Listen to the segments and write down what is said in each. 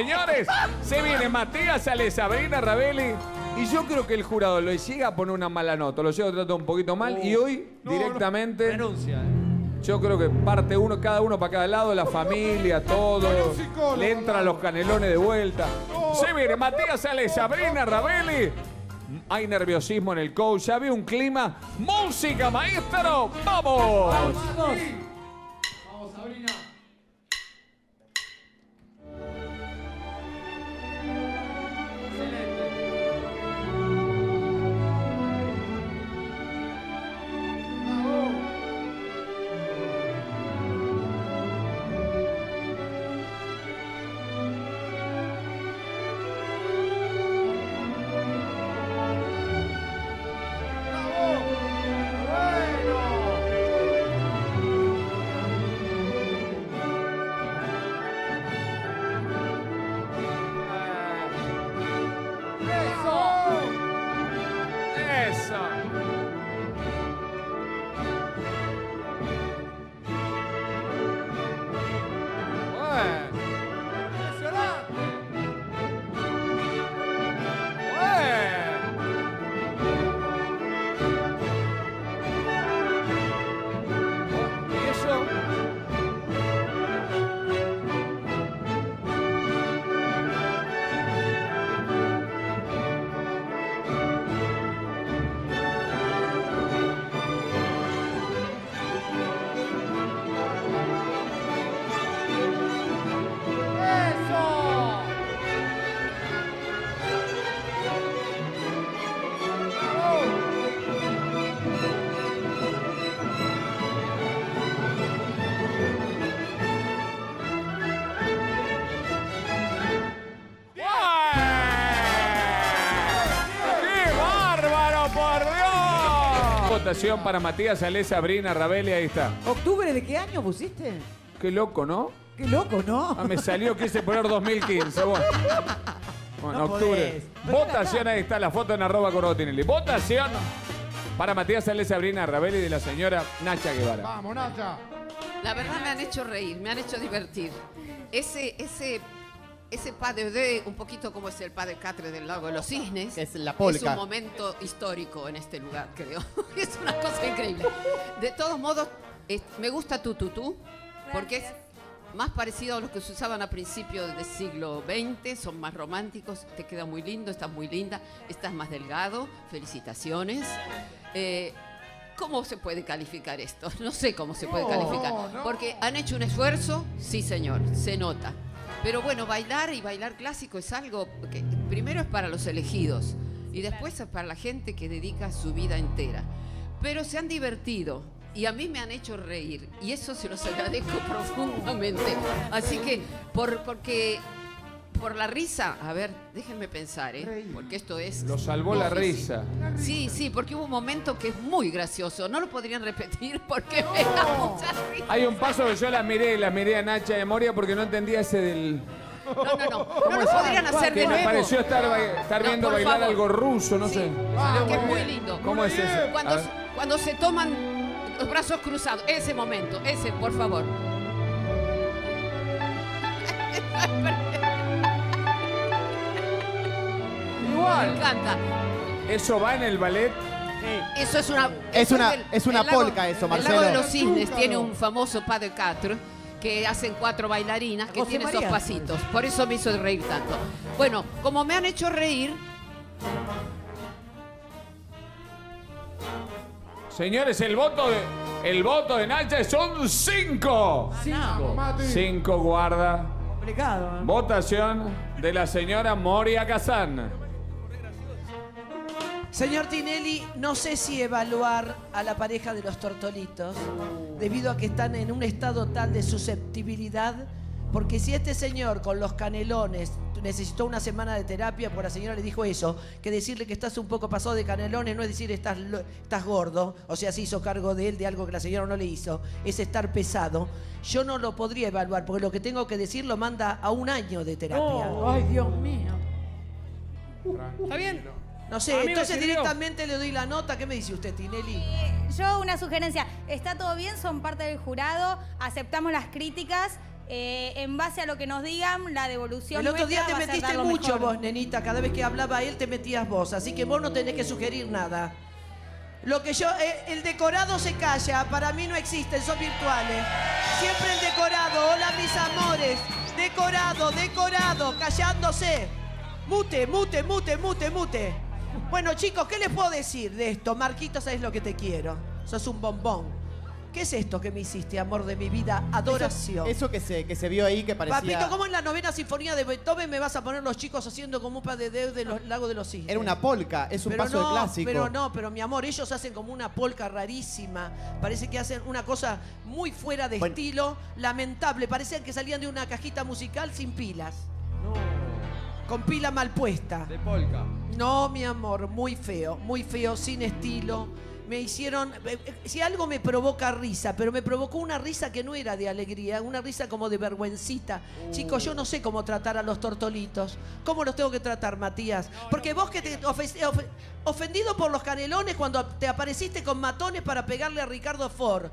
Señores, se viene Matías Ale, Sabrina Ravelli. Y yo creo que el jurado lo llega a poner una mala nota, lo llega a tratar un poquito mal. y hoy, directamente, Renuncia. eh. yo creo que parte uno, cada uno para cada lado, la familia, todo. Le entran los canelones de vuelta. Se viene Matías Ale, Sabrina Ravelli. Hay nerviosismo en el coach, ya había un clima. ¡Música, maestro! ¡Vamos! ¡Eso! Votación para Matías Ale, Sabrina Ravelli, ahí está. ¿Octubre de qué año pusiste? Qué loco, ¿no? Qué loco, ¿no? Ah, me salió, quise poner 2015. Bueno, Bueno, No octubre. podés. Votación, ahí está la foto en arroba Corotinelli. Votación para Matías Ale, Sabrina Ravelli y de la señora Nacha Guevara. Vamos, Nacha. La verdad me han hecho reír, me han hecho divertir. Ese, ese, ese pas de un poquito como es el pas de quatre del lago de los cisnes. Que es la Es un momento histórico en este lugar, creo. es una cosa increíble. De todos modos, es- me gusta tu tutú, porque es más parecido a los que se usaban a principios del siglo XX, son más románticos, te queda muy lindo, estás muy linda, estás más delgado, felicitaciones. Eh, ¿Cómo se puede calificar esto? No sé cómo se puede calificar. Porque han hecho un esfuerzo, sí señor, se nota. Pero bueno, bailar y bailar clásico es algo que primero es para los elegidos y después es para la gente que dedica su vida entera. Pero se han divertido y a mí me han hecho reír y eso se los agradezco profundamente. Así que por, porque por la risa, a ver, déjenme pensar, ¿eh? porque esto es... Lo salvó la risa. Sí, sí, porque hubo un momento que es muy gracioso. No lo podrían repetir porque me da mucha risa. Hay un paso que yo la miré, la miré a Nacha de Moria porque no entendía ese del. No, no, no. No lo podrían hacer de Que me nuevo. pareció estar, No, viendo bailar favor. algo ruso, no sé. Ah, que es muy lindo. ¿Cómo es ese? A Cuando, cuando se toman los brazos cruzados, ese momento, ese, por favor. Me encanta. ¿Eso va en el ballet? Eso es una. Es eso una- del- es una el lago- polka eso, El lago Marcelo. de los cisnes tiene un famoso pas de quatre que hacen cuatro bailarinas que José tiene esos pasitos. Por eso me hizo reír tanto. Bueno, como me han hecho reír, Señores, el voto de. El voto de Nacha son cinco. Vamos, Mati. Cinco guarda. Complicado. ¿eh? Votación de la señora Moria Kazan. Señor Tinelli, no sé si evaluar a la pareja de los tortolitos, debido a que están en un estado tal de susceptibilidad, porque si este señor con los canelones necesitó una semana de terapia, porque la señora le dijo eso, que decirle que estás un poco pasado de canelones no es decir estás, estás gordo, o sea, se hizo cargo de él de algo que la señora no le hizo, es estar pesado. Yo no lo podría evaluar, porque lo que tengo que decir lo manda a un año de terapia. Oh, ay, Dios mío. ¿Está bien? No sé, Amigo, entonces directamente le doy la nota. ¿Qué me dice usted, Tinelli? Yo una sugerencia, está todo bien, son parte del jurado, aceptamos las críticas eh, en base a lo que nos digan, la devolución El otro día te nuestra va a ser metiste lo mucho mejor. vos, nenita. Cada vez que hablaba él te metías vos. Así que vos no tenés que sugerir nada. Lo que yo, eh, el decorado se calla, para mí no existen, son virtuales. Siempre el decorado, hola mis amores. Decorado, decorado, callándose. Mute, mute, mute, mute, mute. Bueno chicos, ¿qué les puedo decir de esto? Marquito, sabes lo que te quiero. Sos un bombón. ¿Qué es esto que me hiciste, amor de mi vida? Adoración. Eso, eso que, se, que se vio ahí que parecía... Papito, ¿cómo en la novena sinfonía de Beethoven me vas a poner los chicos haciendo como un pa de dedo de los lagos de los cisnes? Era una polca, es un pero paso no, de clásico. Pero no, pero mi amor, ellos hacen como una polca rarísima. Parece que hacen una cosa muy fuera de Bueno. estilo, lamentable. Parecían que salían de una cajita musical sin pilas. Con pila mal puesta. De polka. No, mi amor, muy feo, muy feo, sin estilo. Me hicieron, eh, eh, si algo me provoca risa, pero me provocó una risa que no era de alegría, una risa como de vergüencita. Chicos, yo no sé cómo tratar a los tortolitos. ¿Cómo los tengo que tratar, Matías? Porque vos que te ofe- ofendido por los canelones cuando te apareciste con matones para pegarle a Ricardo Ford.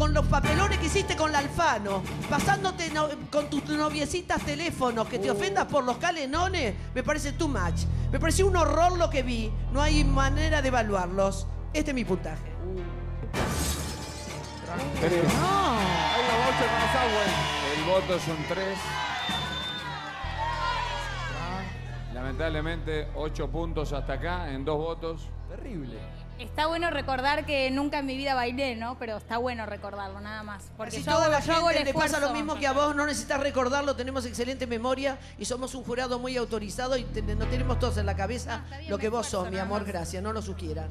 Con los papelones que hiciste con la Alfano, pasándote no- con tus noviecitas teléfonos, que te ofendas por los calenones, me parece too much. Me pareció un horror lo que vi. No hay manera de evaluarlos. Este es mi puntaje. Hay los vouchers con los Subway. El voto es un 3. Lamentablemente, 8 puntos hasta acá en dos votos. Terrible. Está bueno recordar que nunca en mi vida bailé, ¿no? Pero está bueno recordarlo, nada más. Porque Casi yo toda hago, la yo gente le pasa lo mismo que a vos, no necesitas recordarlo, tenemos excelente memoria y somos un jurado muy autorizado y te- no tenemos todos en la cabeza Ah, bien, lo que vos esfuerzo, sos, mi amor, gracias, no lo sugieras.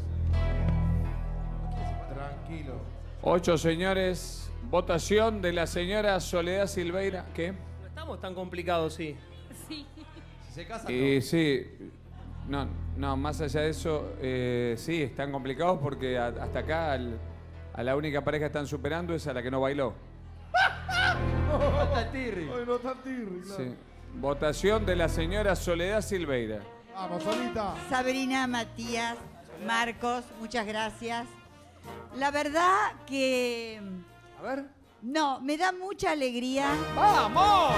Tranquilo. 8 señores. Votación de la señora Soledad Silveira. ¿Qué? No estamos tan complicados, sí. Sí. Si se casa, Y sí, no, no, más allá de eso, eh, sí, están complicados porque a- hasta acá al- a la única pareja que están superando es a la que no bailó. El tirri. Ay, no tan tirri, claro. Sí. Votación de la señora Soledad Silveira. Vamos, solita. Sabrina, Matías, Marcos, muchas gracias. La verdad que A ver. no, me da mucha alegría ¡Vamos!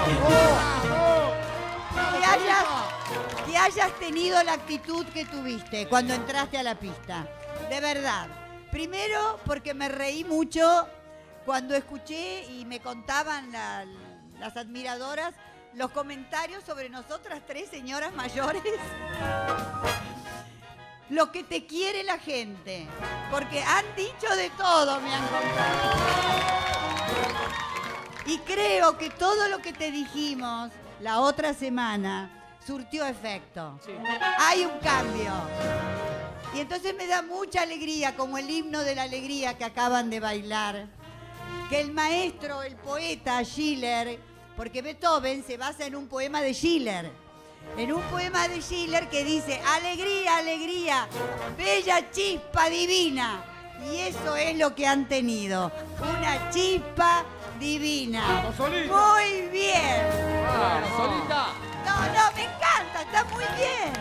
que hayas, que hayas tenido la actitud que tuviste cuando entraste a la pista. De verdad. Primero porque me reí mucho cuando escuché y me contaban la- las admiradoras los comentarios sobre nosotras tres señoras mayores. Lo que te quiere la gente. Porque han dicho de todo, me han contado. Y creo que todo lo que te dijimos la otra semana surtió efecto. Hay un cambio. Y entonces me da mucha alegría, como el himno de la alegría que acaban de bailar, que el maestro, el poeta Schiller, porque Beethoven se basa en un poema de Schiller, en un poema de Schiller que dice, alegría, alegría, bella chispa divina. Y eso es lo que han tenido, una chispa divina. Muy bien. solita. No, me encanta, está muy bien.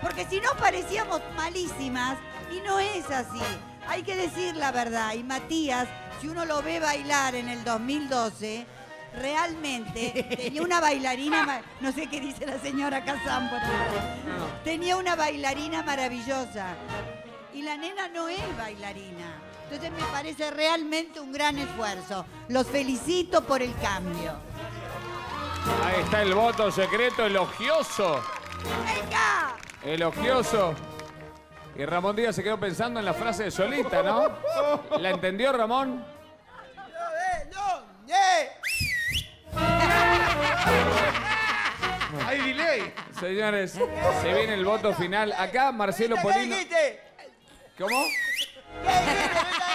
Porque si no parecíamos malísimas y no es así. Hay que decir la verdad. Y Matías, si uno lo ve bailar en el 2012, realmente tenía una bailarina, no sé qué dice la señora Kazán, por tenía una bailarina maravillosa. Y la nena no es bailarina. Entonces me parece realmente un gran esfuerzo. Los felicito por el cambio. Ahí está el voto secreto elogioso. ¡Venga! Elogioso. Y Ramón Díaz se quedó pensando en la frase de Solita, ¿no? ¿La entendió Ramón? Hay delay. Señores, se viene el voto final. Acá Marcelo Polino. ¿Cómo?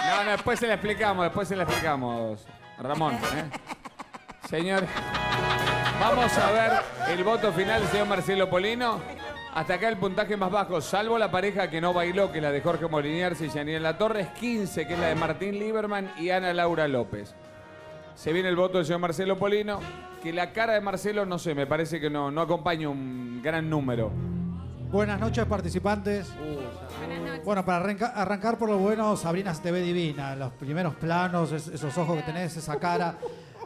No, no, después se la explicamos, después se la explicamos, Ramón. ¿eh? Señor, vamos a ver el voto final del señor Marcelo Polino. Hasta acá el puntaje más bajo, salvo la pareja que no bailó, que es la de Jorge Moliniers y Janine La Torres, 15, que es la de Martín Lieberman y Ana Laura López. Se viene el voto del señor Marcelo Polino, que la cara de Marcelo, no sé, me parece que no, no acompaña un gran número. Buenas noches, participantes. Buenas noches. Bueno, para arranca- arrancar por lo bueno, Sabrina se te ve divina. Los primeros planos, es- esos ojos que tenés, esa cara.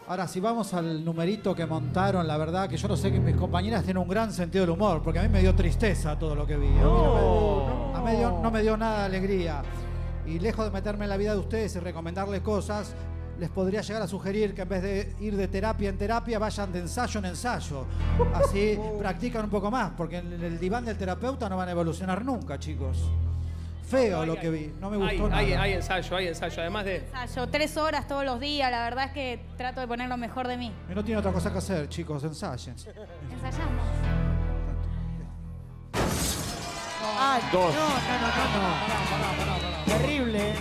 Ahora, si vamos al numerito que montaron, la verdad que yo no sé que mis compañeras tienen un gran sentido del humor, porque a mí me dio tristeza todo lo que vi. A mí no, me, a mí dio- no me dio nada de alegría. Y lejos de meterme en la vida de ustedes y recomendarles cosas, les podría llegar a sugerir que en vez de ir de terapia en terapia, vayan de ensayo en ensayo. Así practican un poco más, porque en el diván del terapeuta no van a evolucionar nunca, chicos. Feo Hay- lo que vi, no me gustó hay, nada. hay ensayo, hay ensayo. Además de. Ensayo tres horas todos los días, la verdad es que trato de poner lo mejor de mí. Y no tiene otra cosa que hacer, chicos, ensayen. Ensayamos. Ay, Dos. no, no, no, no, no. Terrible.